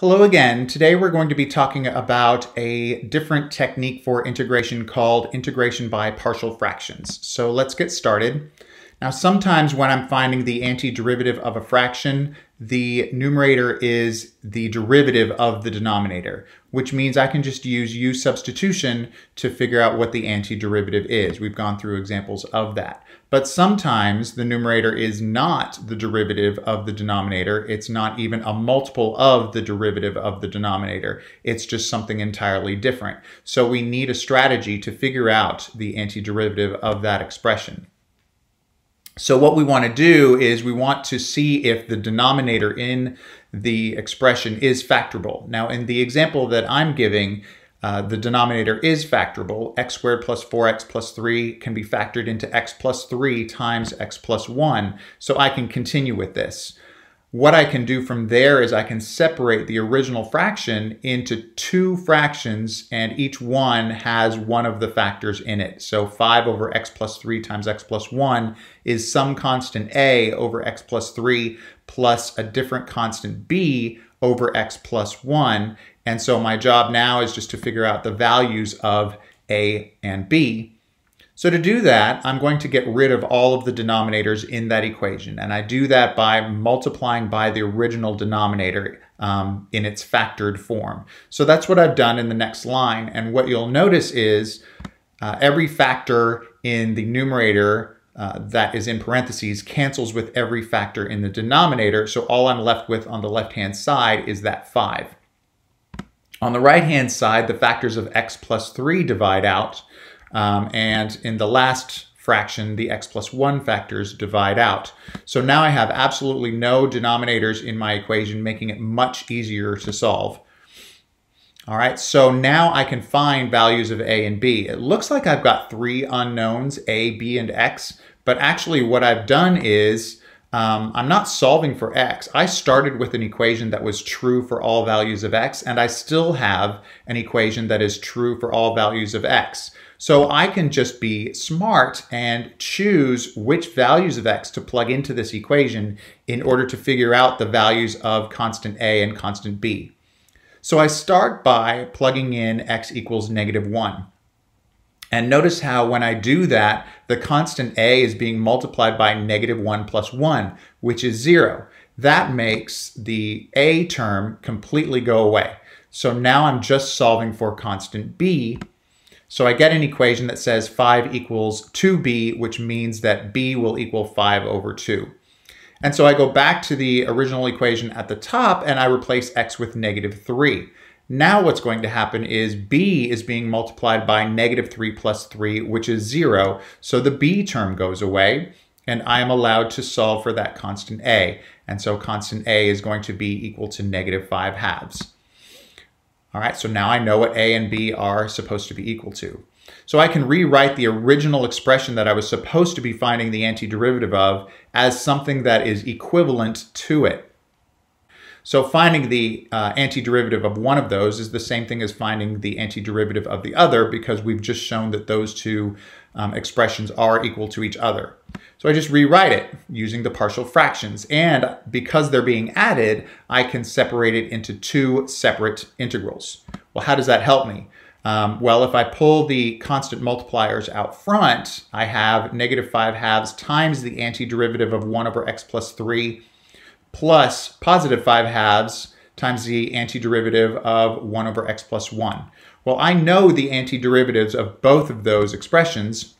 Hello again. Today we're going to be talking about a different technique for integration called integration by partial fractions. So let's get started. Now sometimes when I'm finding the antiderivative of a fraction, the numerator is the derivative of the denominator, which means I can just use u substitution to figure out what the antiderivative is. We've gone through examples of that. But sometimes the numerator is not the derivative of the denominator. It's not even a multiple of the derivative of the denominator. It's just something entirely different. So we need a strategy to figure out the antiderivative of that expression. So what we want to do is we want to see if the denominator in the expression is factorable. Now in the example that I'm giving, uh, the denominator is factorable. x squared plus 4x plus 3 can be factored into x plus 3 times x plus 1. So I can continue with this. What I can do from there is I can separate the original fraction into two fractions and each one has one of the factors in it. So 5 over x plus 3 times x plus 1 is some constant a over x plus 3 plus a different constant b over x plus 1. And so my job now is just to figure out the values of a and b. So to do that, I'm going to get rid of all of the denominators in that equation. And I do that by multiplying by the original denominator um, in its factored form. So that's what I've done in the next line. And what you'll notice is uh, every factor in the numerator uh, that is in parentheses cancels with every factor in the denominator. So all I'm left with on the left-hand side is that 5. On the right-hand side, the factors of x plus 3 divide out, um, and in the last fraction, the x plus 1 factors divide out. So now I have absolutely no denominators in my equation, making it much easier to solve. All right, so now I can find values of a and b. It looks like I've got three unknowns, a, b, and x, but actually what I've done is um, I'm not solving for x. I started with an equation that was true for all values of x, and I still have an equation that is true for all values of x. So I can just be smart and choose which values of x to plug into this equation in order to figure out the values of constant a and constant b. So I start by plugging in x equals negative 1. And notice how when I do that, the constant a is being multiplied by negative 1 plus 1, which is 0. That makes the a term completely go away. So now I'm just solving for constant b, so I get an equation that says 5 equals 2b, which means that b will equal 5 over 2. And so I go back to the original equation at the top and I replace x with negative 3. Now what's going to happen is b is being multiplied by negative 3 plus 3, which is 0. So the b term goes away and I am allowed to solve for that constant a. And so constant a is going to be equal to negative 5 halves. All right, so now I know what A and B are supposed to be equal to. So I can rewrite the original expression that I was supposed to be finding the antiderivative of as something that is equivalent to it. So finding the uh, antiderivative of one of those is the same thing as finding the antiderivative of the other because we've just shown that those two um, expressions are equal to each other. So I just rewrite it using the partial fractions. And because they're being added, I can separate it into two separate integrals. Well, how does that help me? Um, well, if I pull the constant multipliers out front, I have negative 5 halves times the antiderivative of 1 over x plus 3 plus positive 5 halves times the antiderivative of 1 over x plus 1. Well, I know the antiderivatives of both of those expressions.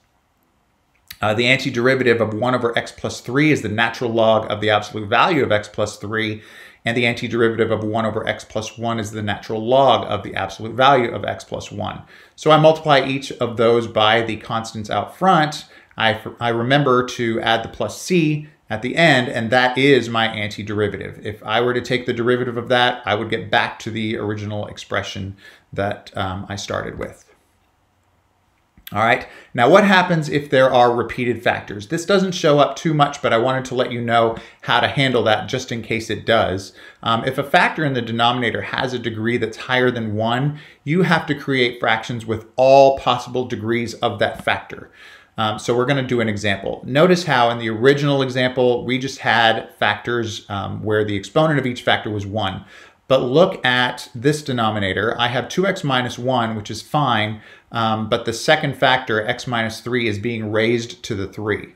Uh, the antiderivative of 1 over x plus 3 is the natural log of the absolute value of x plus 3, and the antiderivative of 1 over x plus 1 is the natural log of the absolute value of x plus 1. So I multiply each of those by the constants out front. I, I remember to add the plus c at the end, and that is my antiderivative. If I were to take the derivative of that, I would get back to the original expression that um, I started with. All right, now what happens if there are repeated factors? This doesn't show up too much, but I wanted to let you know how to handle that just in case it does. Um, if a factor in the denominator has a degree that's higher than one, you have to create fractions with all possible degrees of that factor. Um, so we're going to do an example. Notice how in the original example, we just had factors um, where the exponent of each factor was 1. But look at this denominator. I have 2x minus 1, which is fine, um, but the second factor, x minus 3, is being raised to the 3.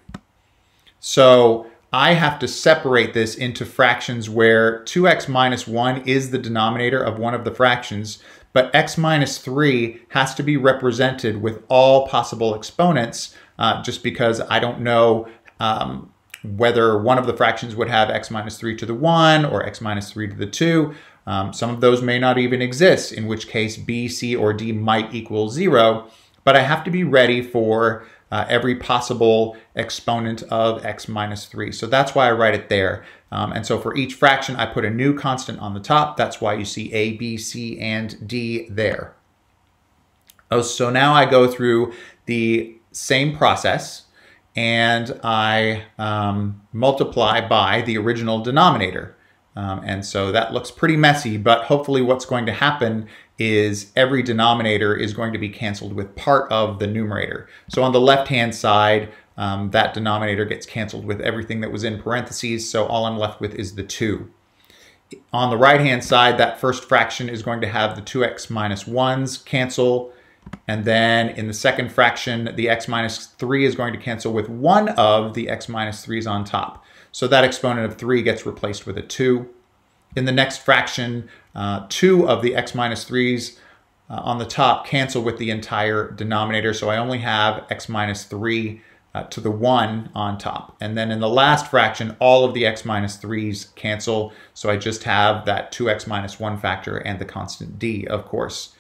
So I have to separate this into fractions where 2x minus 1 is the denominator of one of the fractions, but x minus 3 has to be represented with all possible exponents uh, just because I don't know um, whether one of the fractions would have x minus 3 to the 1 or x minus 3 to the 2. Um, some of those may not even exist, in which case b, c, or d might equal 0, but I have to be ready for uh, every possible exponent of x minus 3. So that's why I write it there. Um, and so for each fraction, I put a new constant on the top. That's why you see a, b, c, and d there. Oh, so now I go through the same process and I um, multiply by the original denominator. Um, and so that looks pretty messy, but hopefully what's going to happen is every denominator is going to be canceled with part of the numerator. So on the left-hand side, um, that denominator gets canceled with everything that was in parentheses, so all I'm left with is the 2. On the right-hand side, that first fraction is going to have the 2x minus 1s cancel, and then in the second fraction, the x minus 3 is going to cancel with one of the x minus 3's on top. So that exponent of 3 gets replaced with a 2. In the next fraction, uh, two of the x minus 3's uh, on the top cancel with the entire denominator, so I only have x minus 3 uh, to the 1 on top. And then in the last fraction, all of the x minus 3's cancel, so I just have that 2x minus 1 factor and the constant d, of course.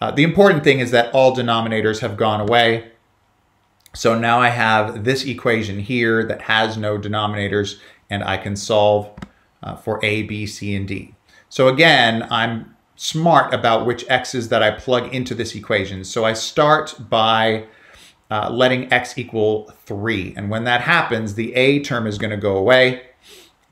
Uh, the important thing is that all denominators have gone away. So now I have this equation here that has no denominators, and I can solve uh, for A, B, C, and D. So again, I'm smart about which x's that I plug into this equation. So I start by uh, letting x equal 3. And when that happens, the a term is going to go away,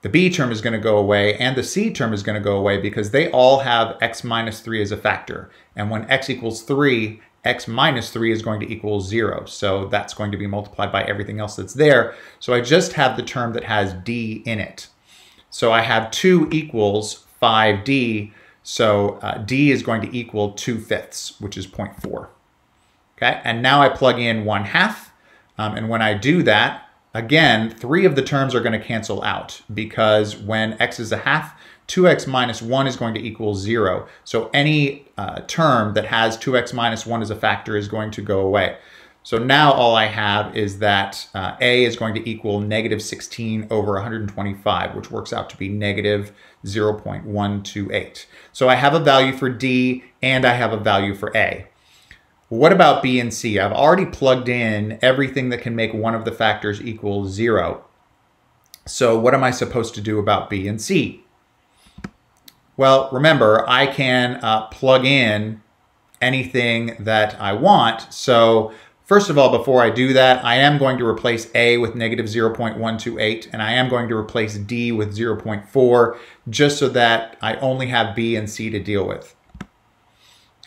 the b term is going to go away, and the c term is going to go away because they all have x minus 3 as a factor. And when x equals 3, x minus 3 is going to equal 0. So that's going to be multiplied by everything else that's there. So I just have the term that has d in it. So I have 2 equals 5d, so uh, d is going to equal 2 fifths, which is 0.4. Okay, and now I plug in 1 half, um, and when I do that, again, three of the terms are going to cancel out because when x is a half, 2x minus 1 is going to equal 0. So any uh, term that has 2x minus 1 as a factor is going to go away. So now all I have is that uh, A is going to equal negative 16 over 125, which works out to be negative 0.128. So I have a value for D and I have a value for A. What about B and C? I've already plugged in everything that can make one of the factors equal zero. So what am I supposed to do about B and C? Well, remember, I can uh, plug in anything that I want. So First of all, before I do that, I am going to replace A with negative 0.128, and I am going to replace D with 0.4, just so that I only have B and C to deal with.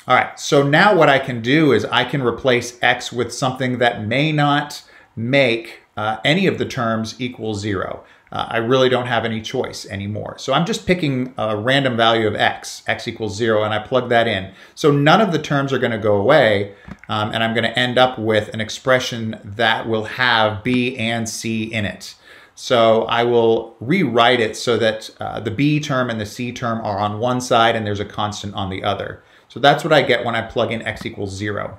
All right, so now what I can do is I can replace X with something that may not make uh, any of the terms equal zero uh, I really don't have any choice anymore. So I'm just picking a random value of x, x equals zero, and I plug that in. So none of the terms are gonna go away, um, and I'm gonna end up with an expression that will have b and c in it. So I will rewrite it so that uh, the b term and the c term are on one side and there's a constant on the other. So that's what I get when I plug in x equals zero.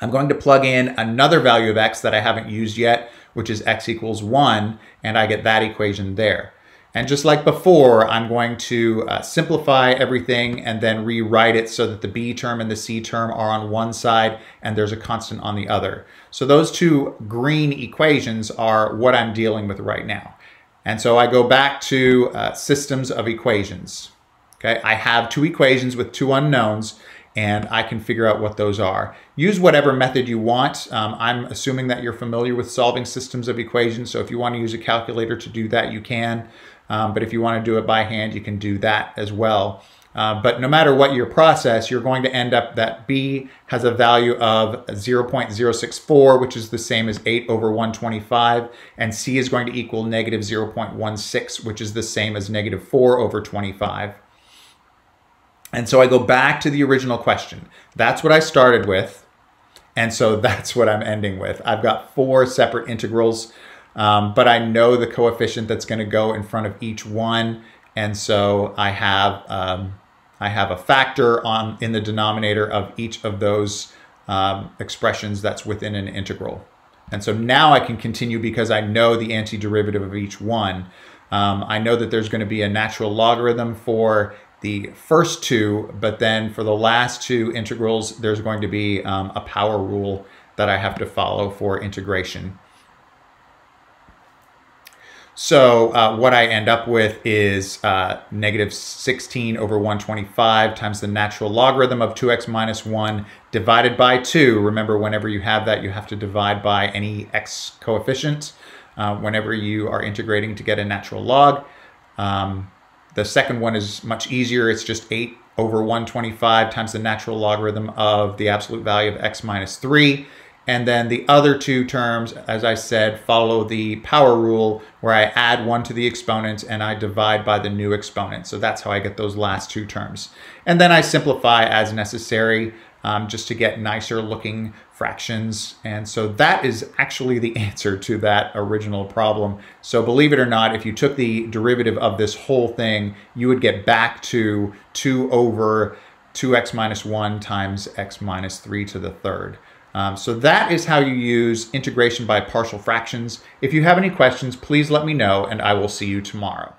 I'm going to plug in another value of x that I haven't used yet, which is x equals 1, and I get that equation there. And just like before, I'm going to uh, simplify everything and then rewrite it so that the b term and the c term are on one side and there's a constant on the other. So those two green equations are what I'm dealing with right now. And so I go back to uh, systems of equations. Okay, I have two equations with two unknowns and I can figure out what those are. Use whatever method you want. Um, I'm assuming that you're familiar with solving systems of equations, so if you want to use a calculator to do that, you can. Um, but if you want to do it by hand, you can do that as well. Uh, but no matter what your process, you're going to end up that B has a value of 0.064, which is the same as 8 over 125, and C is going to equal negative 0.16, which is the same as negative 4 over 25. And so I go back to the original question. That's what I started with. And so that's what I'm ending with. I've got four separate integrals, um, but I know the coefficient that's going to go in front of each one. And so I have, um, I have a factor on in the denominator of each of those um, expressions that's within an integral. And so now I can continue because I know the antiderivative of each one. Um, I know that there's going to be a natural logarithm for the first two, but then for the last two integrals, there's going to be um, a power rule that I have to follow for integration. So uh, what I end up with is uh, negative 16 over 125 times the natural logarithm of 2x minus 1 divided by 2. Remember, whenever you have that, you have to divide by any x coefficient uh, whenever you are integrating to get a natural log. Um, the second one is much easier. It's just 8 over 125 times the natural logarithm of the absolute value of x minus 3. And then the other two terms, as I said, follow the power rule where I add one to the exponent and I divide by the new exponent. So that's how I get those last two terms. And then I simplify as necessary um, just to get nicer looking fractions. And so that is actually the answer to that original problem. So believe it or not, if you took the derivative of this whole thing, you would get back to 2 over 2x minus 1 times x minus 3 to the third. Um, so that is how you use integration by partial fractions. If you have any questions, please let me know and I will see you tomorrow.